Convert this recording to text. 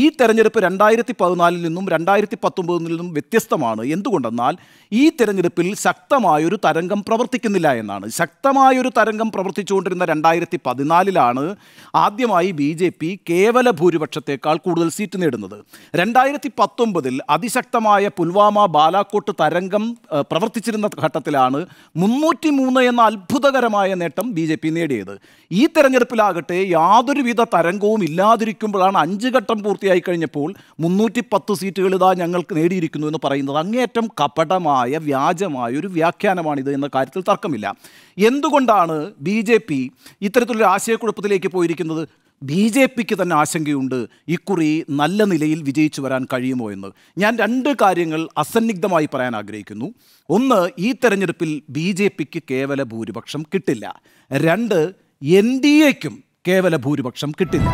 ഈ തെരഞ്ഞെടുപ്പ് രണ്ടായിരത്തി പതിനാലിൽ നിന്നും രണ്ടായിരത്തി പത്തൊമ്പതിൽ നിന്നും വ്യത്യസ്തമാണ്. എന്തുകൊണ്ടെന്നാൽ ഈ തെരഞ്ഞെടുപ്പിൽ ശക്തമായൊരു തരംഗം പ്രവർത്തിക്കുന്നില്ല എന്നാണ്. ശക്തമായൊരു തരംഗം പ്രവർത്തിച്ചുകൊണ്ടിരുന്ന രണ്ടായിരത്തി പതിനാലിലാണ് ആദ്യമായി ബി ജെ പി കേവല ഭൂരിപക്ഷത്തേക്കാൾ കൂടുതൽ സീറ്റ് നേടുന്നത്. രണ്ടായിരത്തി പത്തൊമ്പതിൽ അതിശക്തമായ പുൽവാമ ബാലാക്കോട്ട് തരംഗം പ്രവർത്തിച്ചിരുന്ന ഘട്ടത്തിലാണ് മുന്നൂറ്റി മൂന്ന് എന്ന അത്ഭുതകരമായ നേട്ടം ബി ജെ പി നേടിയത്. ഈ തെരഞ്ഞെടുപ്പിലാകട്ടെ യാതൊരുവിധ തരംഗവും ഇല്ലാതിരിക്കുമ്പോഴാണ് അഞ്ച് ഘട്ടം പൂർത്തിയായി കഴിഞ്ഞപ്പോൾ മുന്നൂറ്റി പത്ത് സീറ്റുകൾ ഇതാ ഞങ്ങൾക്ക് നേടിയിരിക്കുന്നു എന്ന് പറയുന്നത്. അങ്ങേയറ്റം കപടമായ വ്യാജമായ ഒരു വ്യാഖ്യാനമാണിത് എന്ന കാര്യത്തിൽ തർക്കമില്ല. എന്തുകൊണ്ടാണ് ബി ജെ പി ഇത്തരത്തിലൊരു ആശയക്കുഴപ്പത്തിലേക്ക് പോയിരിക്കുന്നത്? ബി ജെ പിക്ക് തന്നെ ആശങ്കയുണ്ട്. ഇക്കുറി നല്ല നിലയിൽ വിജയിച്ചു വരാൻ കഴിയുമോ എന്ന്. ഞാൻ രണ്ട് കാര്യങ്ങൾ അസന്നിഗ്ധമായി പറയാൻ ആഗ്രഹിക്കുന്നു. ഒന്ന് ഈ തെരഞ്ഞെടുപ്പിൽ ബി ജെ പിക്ക് കേവല ഭൂരിപക്ഷം കിട്ടില്ല. രണ്ട് എൻ ഡി എക്കും കേവല ഭൂരിപക്ഷം കിട്ടില്ല.